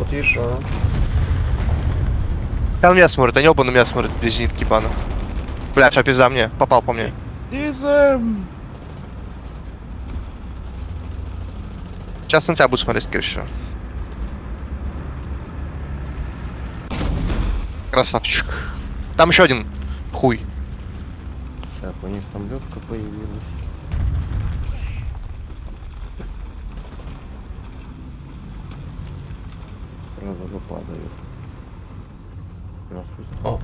Подъезжаю. Он меня смотрит, они оба на меня смотрят, без зенитки банов. Бля, все, пизда мне, попал по мне. Изем! Сейчас на тебя буду смотреть, скорее всего. Красавчик. Там еще один. Хуй. Так, у них там лёдка появилась. Сразу же падают. Раз выстрел. О.